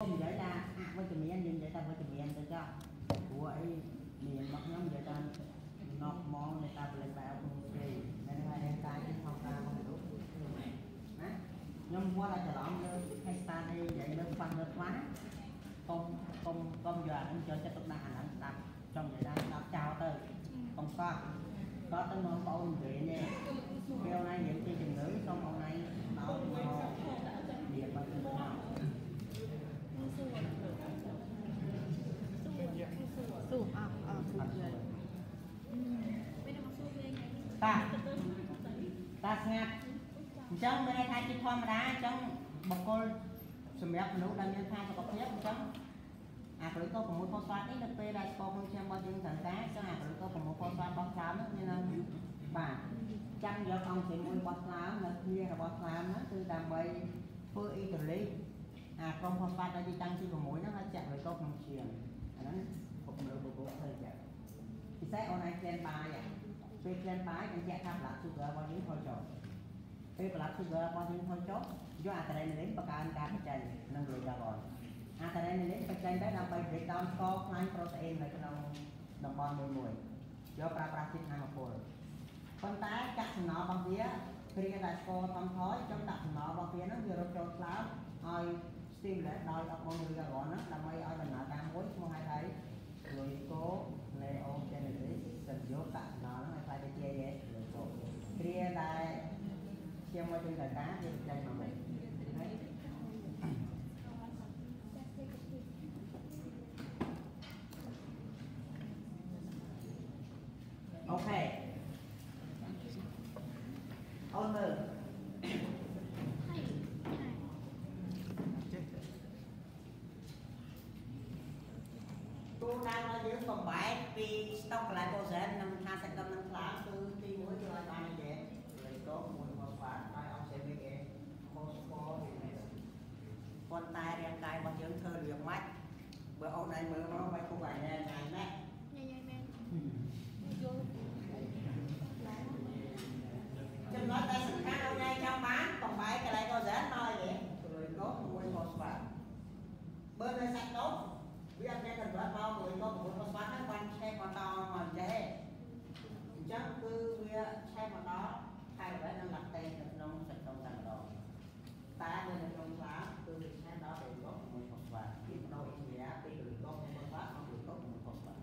ខ្ញុំនិយាយថាអវិជ្ជមានយើងនិយាយថាវិជ្ជមានទៅចុះព្រោះអីមានមកខ្ញុំនិយាយថាណប់មកនៃការផលិតបែបក្នុងទេនៅហើយរាងកាយជាផងការរបស់មនុស្សណាខ្ញុំមកតែច្រឡំលើហេតុតានេះនិយា តាតាស្ងាត់អញ្ចឹងមានន័យថាជាធម្មតាអញ្ចឹងបកគលសម្រាប់មនុស្សដែលមានផាសុខភាពអញ្ចឹងអាក្រូចកោ6ផូស្វាតនេះនៅពេលដែលស្ករក្នុងឆ្នាំរបស់យើងត្រូវការអញ្ចឹងអាក្រូចកោ6ផូស្វាតរបស់ស្លាមនោះមាននៅបាទចាំយកអង្គជាមួយរបស់ស្លាមនៅគ្នារបស់ស្លាមហ្នឹងគឺដើម្បីធ្វើអ៊ីដ្រូលីកអាក្រុមផូស្វាតដែលយើងតាំងទី6ហ្នឹងឲ្យចាក់ក្រូចកោក្នុងឈាមអាហ្នឹងពុកមើលបបោធ្វើចាក់ពិសេសអូនឯងក្លែនបាយអា ពេលក្លែនបាយបញ្ជាក់ថាប្លាត់ sugar របស់យើងថយចុះពេលប្លាត់ sugar របស់យើងថយចុះយកអា adrenaline បង្កើនការបញ្ចេញនិង glucagon អា adrenaline បញ្ចេញទៅដើម្បី break down ស្ករខ្លាញ់ protein នៅក្នុងតំបន់មួយមួយយកប្រើប្រាស់ជាធម្មពលប៉ុន្តែកាកសំណល់របស់វាគ្រាដែលស្ករថំថយចង់ដាក់សំណល់របស់វាហ្នឹងវារត់ចូលស្លោឲ្យ stimulate ដោយអរម៉ូន glucagon ហ្នឹងដើម្បីឲ្យដំណើរការមួយឈ្មោះហៅថា gluconeogenesis សំយោគកាកសំណល់ហ្នឹង ឲ្យខ្លាយទៅជា glucose គ្រាដែលជាមួយនឹងតាវាបញ្ចេញមកវិញហើយអូខេអូនមើលគោលដៅរបស់យើងបំបែកពី ស្តុក glycogen និងថាសកម្មនឹងខ្លាំងគឺទី1គឺឲ្យបាននិយាយលេខកមួយមកស្វាតហើយអុកស៊ីមីកអេផូស្ហ្វូរីណេសប៉ុន្តែរាងកាយរបស់យើងធ្វើរឿងម៉េចបើអូនឯងមើលមកបែបគូអាញ៉ែញ៉ៃណាស់ចំណុចដែលសំខាន់អូនឯងចង់បានបំបែក glycogen ដល់អីគេលេខកមួយផូស្ហ្វាតបើនៅសាច់ដុំ វាអត់មានកម្រិតមកមួយក៏មួយផូស្ហ្វាតហ្នឹងបានឆេះមកដល់មកចេះអញ្ចឹងគឺវាឆេះមកដល់ខែរ៉េនិងឡាក់តេនៅក្នុងសាច់ដុំតែម្ដងតែនៅក្នុងស្លាគឺវាឆេះដល់លេខកមួយផូស្ហ្វាតវាបដូរអ៊ីនយ៉ាពីលេខកមួយផូស្ហ្វាតមកលេខកមួយផូស្ហ្វាត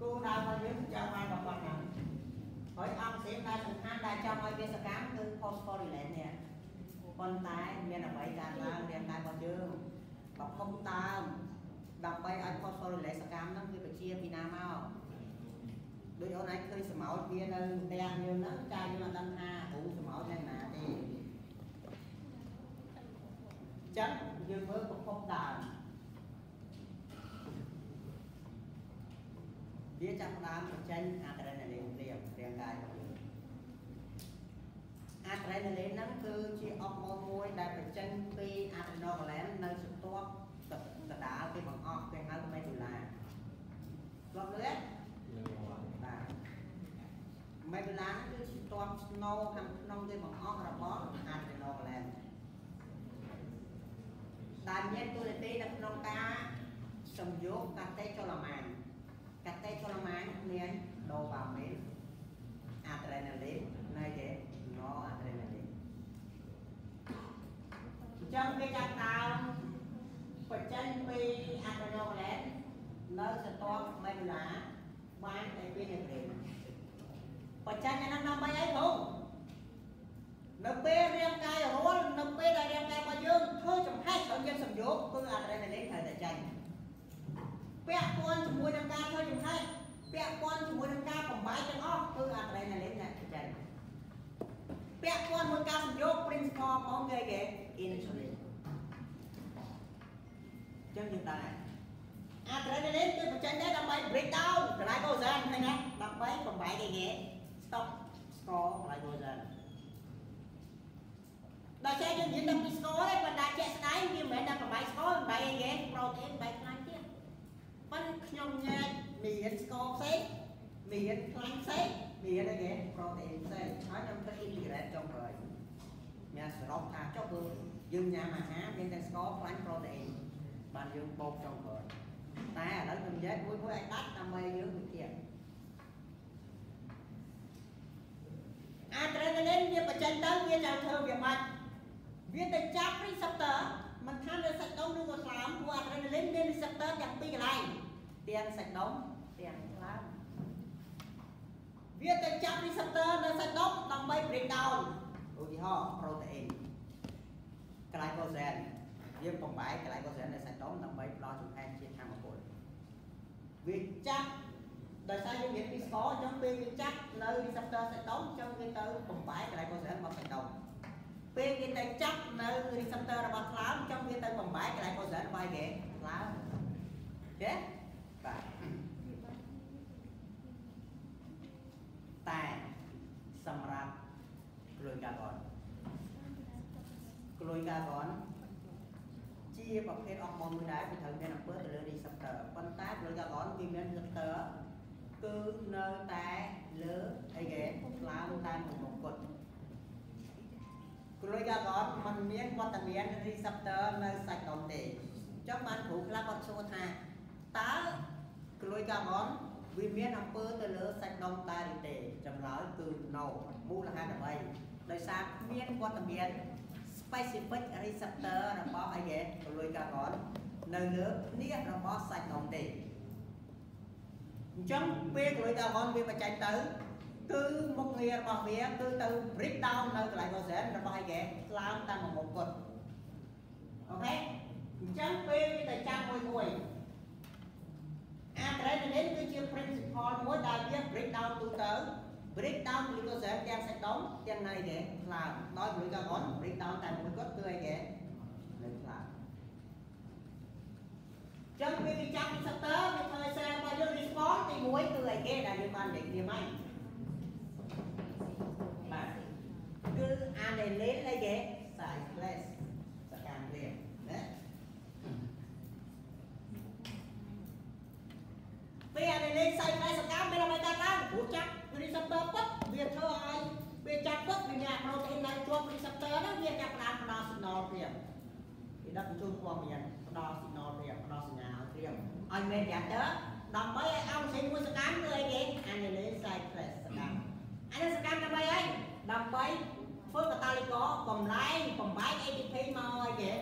គោលដៅរបស់យើងចង់បានប៉ុណ្ណឹងហើយអង្គសៀមដែលសំខាន់ដែលចង់ឲ្យវាសកម្មគឺ phosphorylate នេះប៉ុន្តែមានអ្វីកើតឡើងរាងកាយរបស់យើង បខំតាម ដើម្បីឲ្យ phosphorylate សកម្មហ្នឹងវាបញ្ជាពីណាមកដូចអូនឯងឃើញសម្ោចវានៅផ្ទះយើងហ្នឹងចាយើងអត់ដឹងថារូសម្ោចនៅណាទេអញ្ចឹងយើងមើលប្រភពដើមវាចាប់ផ្ដើមបញ្ចេញ adrenaline ព្រាមរាងកាយរបស់យើង adrenaline ហ្នឹងគឺជាអរម៉ូនមួយដែលបញ្ចេញពី adrenal gland នៅស្រទាប់ កដាលគេបង្អស់គេហៅថា medulla ធ្លាប់លើបាទ medulla ហ្នឹងគឺស្រទាប់ snow ខាងក្នុងគេបង្អស់របស់ adrenal gland ដែលមានតួនាទីនៅក្នុងការសំយោគកាតេចលម៉ានកាតេចលម៉ានមាន dopamine adrenaline នៅគេ noradrenaline អញ្ចឹងគេចាប់ដើម បញ្ចេញពី adrenal gland នៅស្រទាប់ medulla បានតែពីនេះព្រេងបញ្ចេញអាហ្នឹងដើម្បីអីគ្រូនៅពេលរាងកាយរាល់នៅពេលដែលរាងកាយរបស់យើងធ្វើចំហេះត្រូវយើងសំយោគគឺ adrenaline ត្រូវតែចេញពាក់ព័ន្ធជាមួយនឹងការធ្វើចំហេះពាក់ព័ន្ធជាមួយនឹងការបំបាយទាំងអស់គឺ adrenaline ដែលចេញពាក់ព័ន្ធមួយការសំយោគ principle ផងគេគេ insulin ចឹងយើងដឹងហើយ adrenaline គឺបញ្ចេញដែរដើម្បី break down glycogen ឃើញទេដើម្បីបំបែកគេគេ stop score glycogen ដល់ចេះយើងនិយាយតែពី score ទេប៉ុន្តែជាក់ស្ដែងវាមិនមែនតែបំបែក score បំបែកអីគេ protein បែកខ្លាញ់ទៀតប៉ុន្តែខ្ញុំញែកមាន score ផ្សេងមានខ្លាញ់ផ្សេងមានអីគេ protein ផ្សេងហើយខ្ញុំគិត integrate ចុងក្រោយមានសរុបថាចុះបើយើងញ៉ាំអាហារមានតែស្ករខ្លាញ់ប្រូតេអ៊ីន បានយើងបោកចុងក្រោយតែឥឡូវខ្ញុំនិយាយមួយមួយឲ្យដាច់ដើម្បីយើងវិភាគអាដ្រេណាលីនវាបញ្ចេញទៅវាចាំធ្វើវាបាច់វាទៅចាប់ receptor មិនថានៅសាច់ដុំឬក៏ស្លាមព្រោះអាដ្រេណាលីនមាន receptor ទាំងពីរកន្លែងទាំងសាច់ដុំទាំងស្លាមវាទៅចាប់ receptor នៅសាច់ដុំដើម្បី break down ឧទាហរណ៍ protein ក្លា យកូសែនយើងបំបែកក្លាយកូសែននៅសាច់ដុំដើម្បីផ្ដល់ចំហាយជាធម្មពលវាចាប់ដោយសារយើងនិយាយពីស្ករអញ្ចឹងពេលវាចាប់នៅ receptor សាច់ដុំអញ្ចឹងវាទៅបំបែកក្លាយកូសែនរបស់សាច់ដុំពេលវាទៅចាប់នៅ receptor របស់ថ្លើមអញ្ចឹងវាទៅបំបែកក្លាយកូសែនរបស់គេថ្លើមចេះបាទតែសម្រាប់ក្លូយកាបនក្លូយកាបន ជាប្រភេទអរម៉ូនមួយដែរវាត្រូវមានអំពើទៅលើ receptor ប៉ុន្តែក្លូយកាបនវាមាន receptor គឺនៅតែលើអីគេថ្លើមតែមួយមុខគត់ក្លូយកាបនมันមានវត្តមាន receptor នៅសាច់ដុំទេអញ្ចឹងបានគ្រូខ្លះគាត់សួរថាតើក្លូយកាបនវាមានអំពើទៅលើសាច់ដុំតែឬទេចម្លើយគឺ no មូលហេតុអ្វីដោយសារមានវត្តមាន specific receptor របស់អីគេក្លូយកាបននៅលើនេះរបស់សាច់ដុំទេអញ្ចឹងពេលក្លូយកាបនវាបញ្ចេញទៅគឺមុខងាររបស់វាគឺទៅ break down នៅ glycogen របស់អីគេឡើងតាមមុខគត់អូខេអញ្ចឹងពេលវាទៅចាំមួយមួយ adrenaline គឺជា principle មួយដែលវា break down ទូទៅ break down glucose ទាំងសាច់ដុំទាំងណៃគេខ្លាំងដោយ glucagon break down តែមួយគត់គឺអីគេនៅខ្លាំងចឹងពេលវាចាប់ receptor វាធ្វើឲ្យ cell របស់យើង response ទី1គឺអីគេដែលយើងបាននិយាយគ្នាមកបាទគឺ adrenaline អីគេ cyclase សកម្មព្រាមណាពេលអានេះលេងសាច់ផ្លែសកម្មមានអ្វីកើតឡើងព្រោះចាប់ receptor ពុតវាធ្វើឲ្យវាចាប់ពុតវាមាន protein ដែលជាប់ receptor ហ្នឹងវាចាប់ផ្ដើមផ្ដល់ signal ព្រាមវាដឹកជូនព័ត៌មានផ្ដល់ signal ព្រាមផ្ដល់សញ្ញាឲ្យព្រាមឲ្យ mediator ដើម្បីឲ្យអង្គផ្សេងមួយសកម្មគឺអីគេ annulin cyclase សកម្មអានេះសកម្មដើម្បីអីដើម្បីធ្វើកតាលីករបំលែងបំបែក ATP មកឲ្យគេ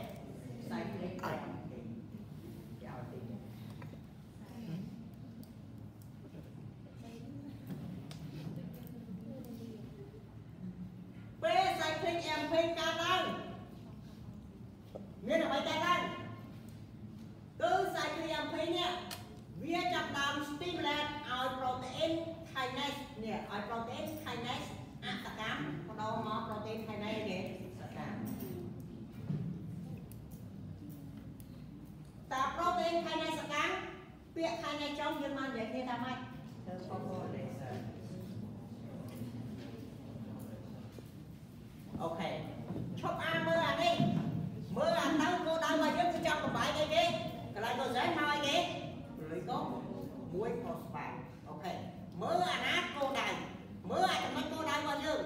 cyclic តែគេឲ្យទី ពេល cyclic AMP កើតឡើងមានអ្វីកើតឡើងគឺ cyclic AMP នេះវាចាប់ដើម stimulate ឲ្យ protein kinase នេះឲ្យ protein kinase អសកម្មបដូរមក protein kinase គេសកម្មតា protein kinase សកម្ម ពាក្យ kinase ចុងយើងមកនិយាយគ្នាថាម៉េចធ្វើ phosphorylation អូខេឈប់អាមើលអានេះមើលអាទៅគោលដៅរបស់យើងគឺចង់បំបាយអីគេកន្លែងកូសែនមកអីគេលុយកុំមួយផូស្ប៉ាតអូខេមើលអាណាគោលដៅមើលអាចំណុចគោលដៅរបស់យើង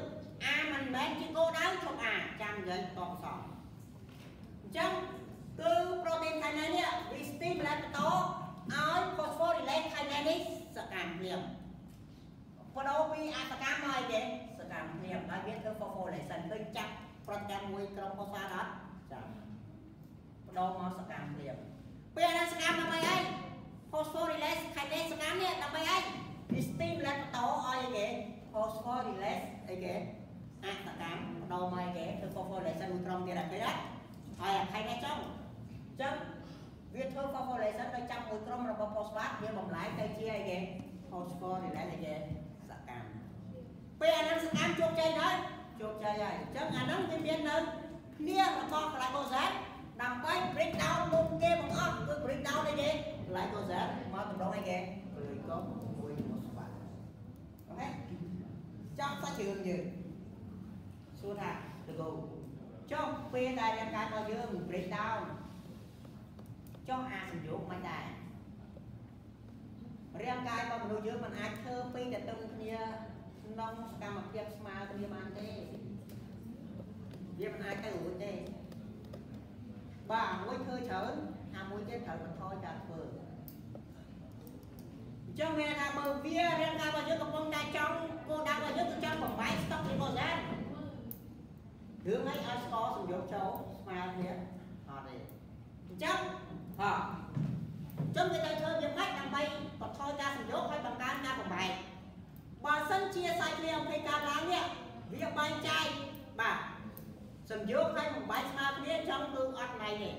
អាមិនមែនជាគោលដៅឈប់អាចាំនិយាយតបសោះអញ្ចឹងគឺ protein kinase នេះវា stimulate បន្ត ឲ្យ phosphorylase kinase នេះសកម្មភ្លាមបដូរពីអសកម្មមកអីគេសកម្មភ្លាមហើយវាធ្វើ phosphorylation ឃើញចាប់ប្រតិកម្មមួយក្រុម phosphate អត់ចាំបដូរមកសកម្មភ្លាមពេលអានេះសកម្មដើម្បីអី phosphorylase kinase សកម្មនេះដើម្បីអីវា stimulate បន្តឲ្យអីគេ phosphorylase អីគេអសកម្មបដូរមកអីគេធ្វើ phosphorylation មួយក្រុមទៀតអត់ឃើញអត់ហើយអា kinase ចុងអញ្ចឹង វាធ្វើ phosphorylation ដោយចាប់មួយក្រុមរបស់ phosphate វាបំលែងទៅជាអីគេ phosphorylase អីគេសកម្មពេលអានឹងសកម្មជោគជ័យហើយជោគជ័យហើយអញ្ចឹងអានឹងវាមាននៅគ្នារបស់ glycogen ដើម្បី break down មុខគេបង្អស់គឺ break down អីគេ glycogen មកតម្រង់អីគេ glucose មួយមកស្បាអូខេចាំសាច់ជឿងយើងសួរថាទៅគោចុះពេលដែលរាងកាយរបស់យើង break down ចុះអា ಸಂ យោគមិនដែររាងកាយរបស់មនុស្សយើងមិនអាចធ្វើពីតែទៅគ្នាក្នុងសកម្មភាពស្មើគ្នាបានទេវាមិនអាចទៅរួចទេបាទមួយធ្វើច្រើនអាមួយទៀតត្រូវបន្ថយការធ្វើអញ្ចឹងមានថាបើវារាងកាយរបស់យើងកំពុងតែចង់គោលដៅរបស់យើងគឺចង់បំបែកស្តុកលីកូសែនរឿងអីឲ្យស្ករសំយោគចូលស្មើគ្នាអត់ទេអញ្ចឹង ហ៎អញ្ចឹងវាត្រូវធ្វើយ៉ាងម៉េចដើម្បីបន្ថយការសំយោគហើយបង្កើនការបំបែកបើសិនជាសាច់គ្រាអំពីការឡើងនេះវាបែងចែកបាទសំយោគហើយបំបែកស្មើគ្នាអញ្ចឹងគឺអត់ណៃទេ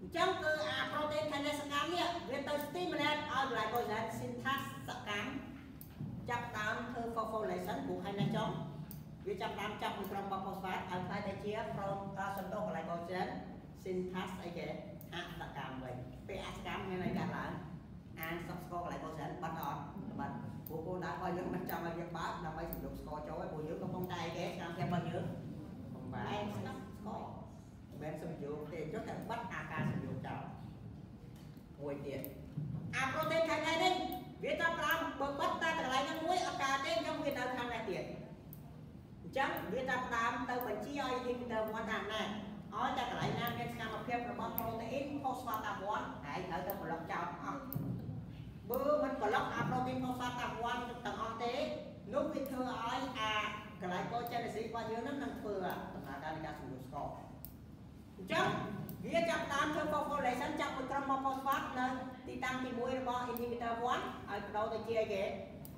អញ្ចឹងគឺអា protein kinase សកម្មនេះវាទៅ stimulate ឲ្យ glycogen synthase សកម្មចាប់ដើមធ្វើ phosphorylation ព្រោះហើយណាចុងវាចាប់ដើមចាប់មីក្រុមរបស់ phosphate ឲ្យខ្លាយទៅជា protein សំដុស glycogen synthase អីគេ អសកម្មវិញពេលអសកម្មមានអីកើតឡើងអានសក់ស្ករ glycogen បាត់អត់បាត់ព្រោះគោលដៅរបស់យើងមិនចង់ឲ្យវាបើកដើម្បីសម្រុកស្ករចូលឯងព្រោះយើងកំពុងតែអីគេស្កម្មភាពរបស់យើងបំបែកស្ដាប់ស្ករមិនសំយោគទេចុះតែបាត់អាការសំយោគចោលមួយទៀតអាប្រូតេអ៊ីនខាងនេះនេះវាចាប់ផ្ដើមបើបិទតែកន្លែងហ្នឹងមួយអត់ការទេអញ្ចឹងវានៅខាងនេះទៀតអញ្ចឹងវាចាប់ផ្ដើមទៅបញ្ជាឲ្យ inhibitor 1តាមណា ឲ្យតែកន្លែងណាមានសកម្មភាពរបស់ប្រូតេអ៊ីន phosphatase 1ហើយត្រូវទៅប្លុកចោលអស់បើមិនប្លុកអាប្រូតេអ៊ីន phosphatase 1ទាំងអស់ទេនោះវាធ្វើឲ្យអាកន្លែង cogenesis របស់យើងហ្នឹងនឹងធ្វើដំណើរការនៃការសម្រួលស្ករអញ្ចឹងវាចាប់តាមធ្វើ phosphorylation ចាប់មួយក្រុមមក phosphate នៅទីតាំងទី1របស់ inhibitor 1ឲ្យបដូរទៅជាអីគេ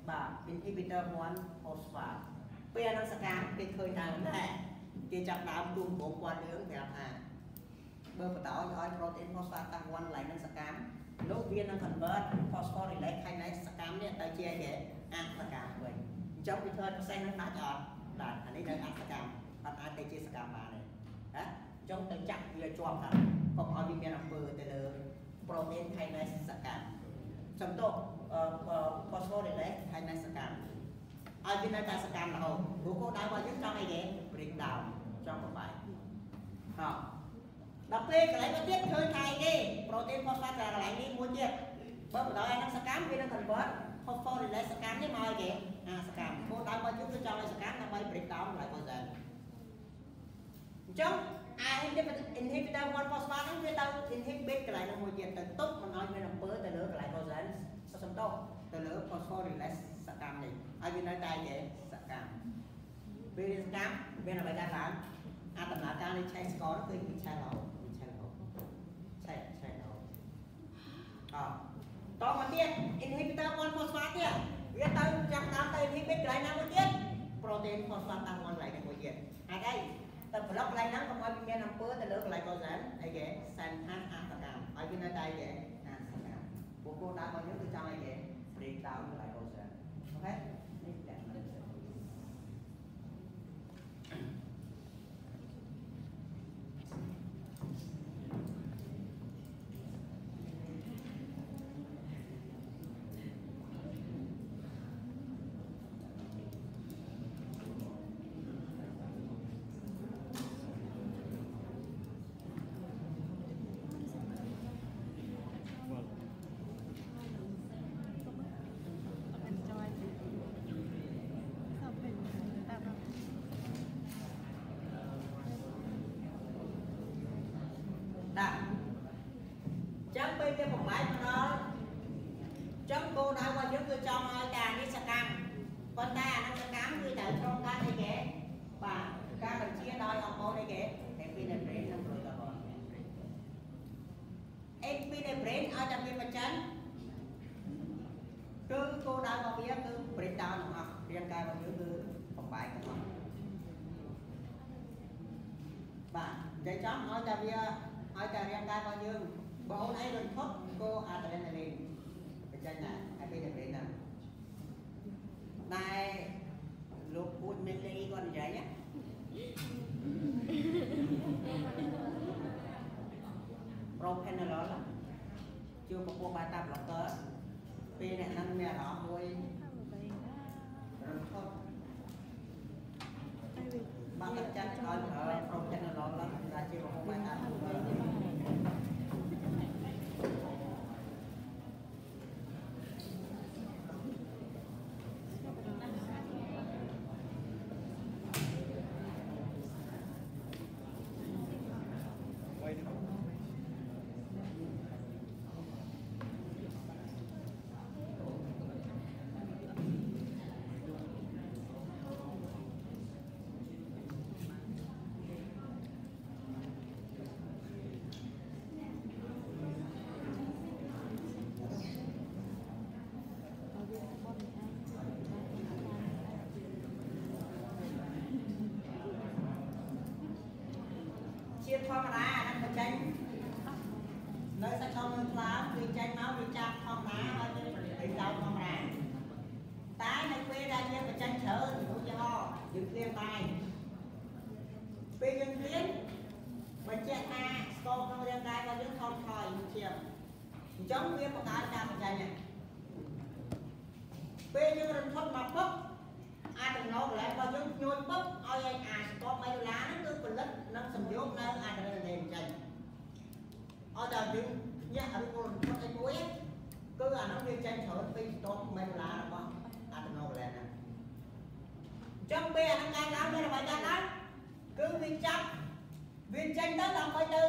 បាទ inhibitor 1 phosphate ពេលអានឹងសកម្មគេឃើញតាមដែរ គេចាប់ដើមទូមបងគាត់រឿងប្រាប់ថាបើបដោឲ្យ protein phosphate តាំង1កន្លែងនឹងសកម្មនោះវានឹង convert phosphorylase kinase សកម្មនេះទៅជាអីគេអសកម្មវិញអញ្ចឹងវាធ្វើឲ្យផ្សេងនឹងដាច់អត់ដាច់អានេះនៅអសកម្មអត់អាចទៅជាសកម្មបានទេណាចង់ទៅចាក់វាជាប់ថាកុំឲ្យវាមានអំពើទៅលើ protein kinase សកម្មសំទោស phosphorylase kinase សកម្មឲ្យវានៅតែសកម្មរហូតព្រោះគោលដៅរបស់យើងចង់អីគេ break down ចង់បំបែកហ៎ដល់ពេលកន្លែងមួយទៀតឃើញថាអីគេ protein phosphate កន្លែងនេះមួយទៀតបើបណ្ដោយឲ្យនឹងសកម្មវានឹង convert phosphorylase សកម្មនេះមកឲ្យគេអាសកម្មគោលដៅរបស់យើងគឺចង់ឲ្យសកម្មដើម្បី break down glycogen អញ្ចឹងអា inhibitor 1 phosphate ហ្នឹងវាទៅ inhibit កន្លែងនោះមួយទៀតទៅទប់មិនឲ្យមានអំពើទៅលើ glycogen សំដៅទៅលើ phosphorylase សកម្មនេះឲ្យវានៅតែជាសកម្មពេលវាសកម្ម មានអ្វីកើតឡើងអាដំណើរការនៃឆេះស្ករគឺវាឆេះរហូតវាឆេះរហូតឆេះឆេះរហូតអតមកទៀត inhibitor 1 phosphate ទៀតវាទៅចាប់ដើមទៅ inhibit កន្លែងណាមួយទៀត protein phosphate តាម1កន្លែងនេះមួយទៀតហេតុអីទៅប្លុកកន្លែងហ្នឹងកុំឲ្យវាមានអំពើទៅលើ glycogen អីគេសែនថាអសកម្មឲ្យវានៅតែគេអសកម្មពួកគោលដៅរបស់យើងគឺចង់អីគេ break down glycogen អូខេនេះតែ យើងគឺចង់ឲ្យការនេះសកម្មប៉ុន្តែអានឹងសកម្មគឺត្រូវត្រង់ការអីគេបាទការបញ្ជាដោយអង្កូនអីគេ epinephrine និង protocolol epinephrine ឲ្យតែវាបញ្ចេញគឺគោលដៅរបស់វាគឺ break down ទាំងអស់រាងកាយរបស់យើងគឺបំបែកទាំងអស់បាទនិយាយចំឲ្យតែវាឲ្យតែរាងកាយរបស់យើងបងអូនឯងរន្ធត់គោ adrenaline បញ្ចេញណា epinephrine ហ្នឹងតែលោកពូជមេលីគាត់និយាយណា propranolol ជួបពពោះ beta blocker ពេលអ្នកហ្នឹងមានអារម្មណ៍មួយរន្ធត់បាក់ទឹកចិត្តឲ្យប្រើ propranolol ឡើងដែលជាពពោះ beta blocker ធម្មតាអាហ្នឹងបញ្ចេញនៅសាច់ដុំនៅខ្លាវាចេញមកវាចាប់ធម្មតាហើយទៅរៀងដល់ធម្មតាតែនៅពេលដែលយើងបញ្ចេញច្រើនឧទាហរណ៍យើងគ្លៀងបាយពេលយើងគ្លៀងបញ្ជាក់ថាស្ករក្នុងរាងកាយរបស់យើងថមថយមួយជាងអញ្ចឹងវាបង្កើនការបញ្ចេញហ្នឹងពេលយើងរន្ធត់មកពុកអាតំណកន្លែងរបស់យើងញួនពុកឲ្យឲ្យអាស្ករ3ដុល្លារហ្នឹងគឺផលិតនិងសំយោគនៅអាដ្រេណាលីនចេញ ឲ្យដល់យើងញាក់ឬក៏រន្ធត់អីមួយគឺអានោះវាចេញច្រើនពីស្ទាត់3ដុល្លាររបស់អាតំណកកន្លែងហ្នឹងអញ្ចឹងពេលអាហ្នឹងកាយឡើងមានអ្វីកើតឡើងគឺវាចាប់វាចេញទៅដើម្បីទៅ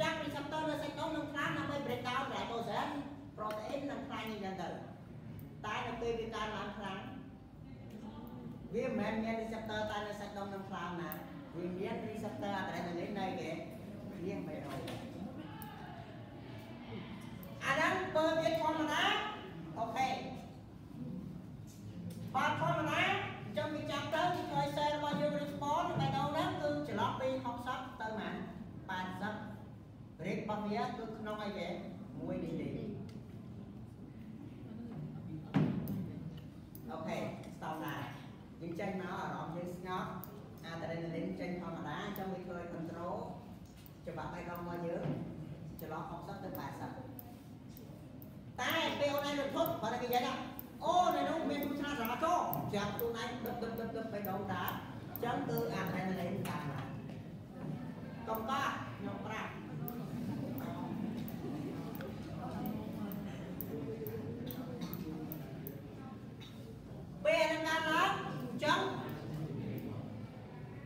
ចាប់ receptor នៅសាច់ដុំនិងខ្លាដើម្បី break down glycogen protein និងខ្លាញ់អញ្ចឹងទៅតែនៅពេលវាកើនឡើងខ្លាំងវាមិនមែនមាន receptor តែនៅសាច់ដុំនិងខ្លាណាវាមាន receptor adrenaline នៅគេរៀង300អា ហ្នឹងបើវាធម្មតាអូខេបើធម្មតាចាំវាចាប់ទៅវាធ្វើឲ្យ cell របស់យើង respond បេះដូងហ្នឹងគឺចន្លោះពី60ទៅម៉ាន80 rate របស់វាគឺក្នុងអីគេ1នាទីអូខេស្តង់ដារយើងចេញមកអារម្មណ៍យើងស្ងប់អាដ្រេណាលីនចេញធម្មតាអញ្ចឹងវាធ្វើឲ្យ control ច្បាប់បេះដូងរបស់យើងចន្លោះ60ទៅ80 តែពេលអូនឯងរន្ធត់គាត់គេនិយាយថាអូនៅនោះមានគូឆ្លាតចរាចរណ៍ចាំខ្លួនឯងដឹកដឹកដឹកដឹកបេះដូងតាអញ្ចឹងគឺអាដ្រេណាលីនកើនឡើងកុំកត់ខ្ញុំប្រាប់ពេលហ្នឹងកើនឡើងអញ្ចឹង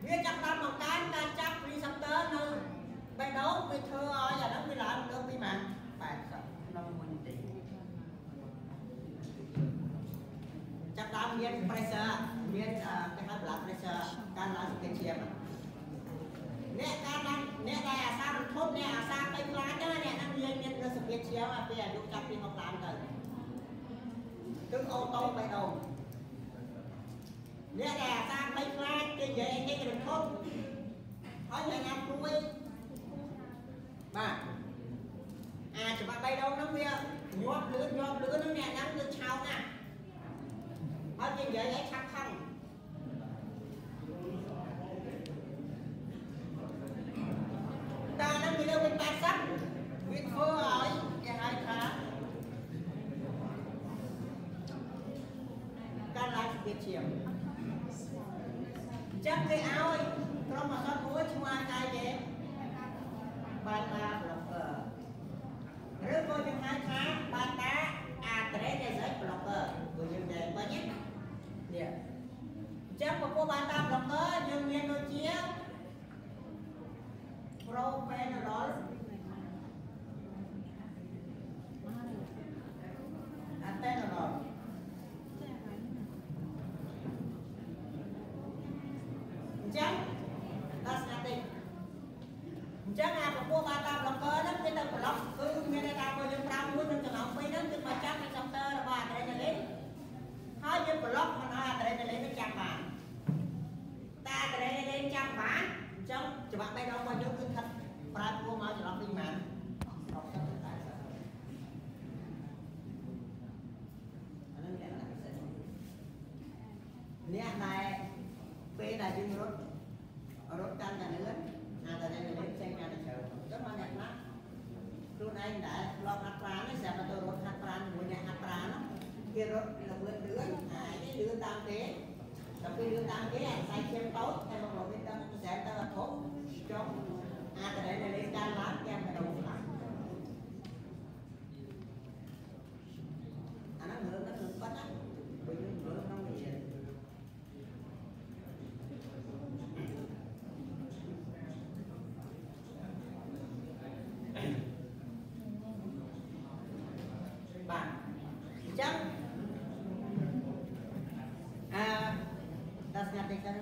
វាចាប់ដល់បង្កើនការចាប់ receptor នៅបេះដូងវាធ្វើឲ្យអាហ្នឹងវាឡើងលើពីម៉ាន80ក្នុង1នាទីចាប់ដល់មាន pressure មានគេហៅ blood pressure ការឡើងសង្កេតឈាមអ្នកការឡើង អ្នកដែលអាសាររន្ធត់អ្នកអាសាទៅខ្លាចហ្នឹងអ្នកហ្នឹងនិយាយមានសង្កេតឈាមពេលអាយុចាប់ពី60ឡើងទៅគឺអូតូបេះដូងអ្នកដែលអាសាទៅខ្លាចគេនិយាយគេរន្ធត់ហើយញ៉ាំព្រួយបាទអាច្បាប់បេះដូងហ្នឹងវាញាប់លឿនញាប់លឿនហ្នឹងអ្នកហ្នឹងគឺឆោតណាស់ហើយគេនិយាយឲ្យឆាប់ខឹងតាហ្នឹងវាលើពី80វាធ្វើឲ្យគេហៅថាការឡើងសុខភាពឈាមអញ្ចឹង គេឲ្យក្រុមអសត់មួយឈ្មោះអាកាយគេបាតា blocker ឬក៏យើងហៅថាបាតា adrenergic blocker គឺយើងនិយាយបាញ់នេះនេះអញ្ចឹងពពុះបាតា blocker យើងមានដូចជា propranolol atenolol អញ្ចឹងដល់ស្ងាត់តិចអញ្ចឹងអាពពុះបាតា blocker ហ្នឹងគេទៅ block គឺមានន័យថាបើយើងប្រើមួយនឹងចំណងពីរហ្នឹងគឺមកចាប់ receptor របស់ adrenaline ហើយយើង block មិនឲ្យ adrenaline នឹងចាប់បានតែ adrenaline ចាប់បានអញ្ចឹងច្បាប់បេះដូងរបស់យើងគឺថិតប្រែប្រួលមកចន្លោះពីប៉ុន្មាន60ទៅ80អានឹងលក្ខណៈពិសេស អ្នកដែលពេលដែលយើងរត់រត់កាន់តែលឿនអាតែនៅលេងចេញកាន់តែច្រើនអញ្ចឹងមកអ្នកខ្លះខ្លួនឯងដែលធ្លាប់ហាត់ប្រាណនេះស្រាប់តែទៅរត់ហាត់ប្រាណជាមួយអ្នកហាត់ប្រាណហ្នឹងគេរត់លឿនលឿនអានេះលឿនតាមគេដល់ពេលលឿនតាមគេអាខ្សែឈាមតូចតែមករត់វាទៅខ្សែទៅអត់ធំចុះអាតែនៅលេងកាន់ឡើងគេមិនដល់ខ្លាំងអាហ្នឹងរឿងហ្នឹងរឿងប៉ិតណាបើយើងមើលក្នុងវិទ្យាបាទអញ្ចឹងអឺដល់ស្ងា ត់តិចទៅ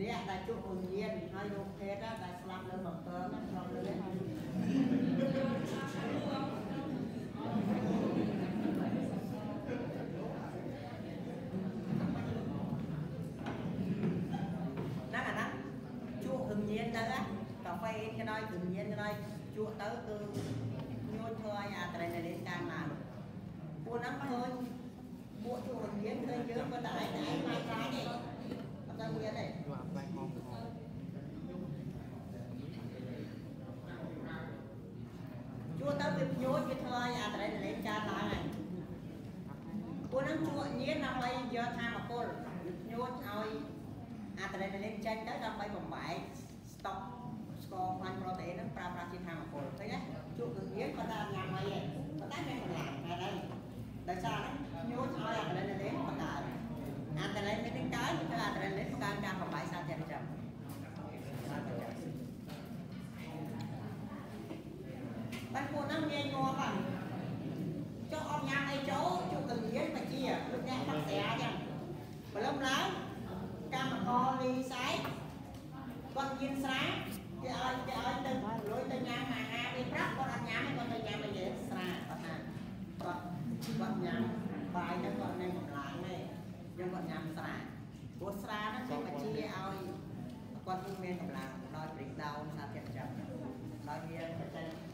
អ្នកដែលជួបពញានហើយរោគភេទដែលស្លាប់លើបង្កើណាស្លាប់លើហ្នឹងហ្នឹងអាហ្នឹងជួបពញានដោយគ្រឿងញៀនក៏ដោយជក់ទៅគឺញួនធ្វើឲ្យអាត្រេណាលីនកើនឡើងពួកហ្នឹងឃើញ ពួកជក់គ្រឿងញៀនឃើញយើងក៏តែឯងតែឯងមិនខ្លាចទេអត់ទៅមានទេយកអាផ្លែហមហមជួទៅវាញួនវាធ្វើឲ្យអាត្រេណាលីនកើនឡើងហើយពួកហ្នឹងជក់ញៀនដើម្បីយកធម៌ពលញួនឲ្យអាត្រេណាលីនចេញទៅដើម្បីបំបែកស្តុកស្ករខ្លាញ់ប្រូតេអ៊ីនហ្នឹងប្រើប្រាស់ជាធម៌ពលឃើញទេជក់គ្រឿងញៀនគាត់តែអត់ញ៉ាំអីទេប៉ុន្តែមានកម្លាំងតែដែរ ដោយសារហ្នឹងញួនឲ្យអាត្រេណាលីនបង្កើតអាត្រេណាលីននេះកើនគឺអាត្រេណាលីនបង្កើនការបំបែកសារធាតុចិញ្ចឹមសារធាតុចិញ្ចឹមបានពួកហ្នឹងងាយងាប់ហ្នឹងចុះអត់ញ៉ាំអីចូលជុកកលៀនបជាដូចអ្នកផឹកស្រាអញ្ចឹងព្រលឹមឡើងកម្មករលីសែកគាត់ញៀនស្រាគេឲ្យគេឲ្យទៅលុយទៅញ៉ាំអាហារពេលព្រឹកគាត់អត់ញ៉ាំទេគាត់ទៅញ៉ាំអីទេស្រាគាត់ថាគាត់ គាត់ញ៉ាំបាយហ្នឹងគាត់នៅកម្លាំងទេយើងគាត់ញ៉ាំស្រាព្រោះស្រាហ្នឹងគេបញ្ជាឲ្យគាត់មានកម្លាំងដោយ break down សារធាតុចិញ្ចឹមដោយមានបច្ចេក